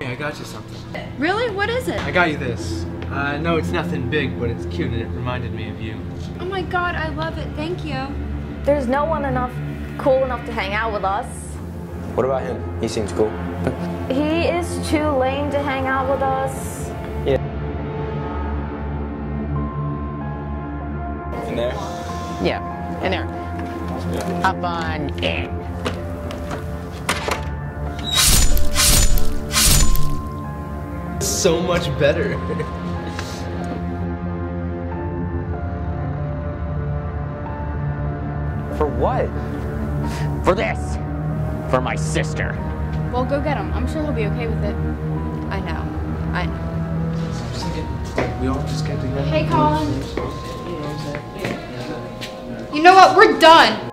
I got you something. Really? What is it? I got you this. Uh, I know it's nothing big, but it's cute and it reminded me of you. Oh my god, I love it. Thank you. There's no one enough cool enough to hang out with us. What about him? He seems cool. He is too lame to hang out with us. Yeah. In there? Yeah, in there. Up on in. So much better. For what? For this. For my sister. Well, go get him. I'm sure he'll be okay with it. I know. I know. we all just get together. Hey, Colin. You know what? We're done.